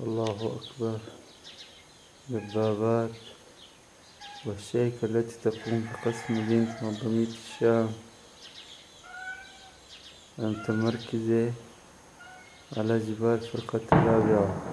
الله أكبر. دبابات والشيكة التي تقوم بقسم مدينة منظمية الشام. المتمركزة على جبال فرقة الرابعة.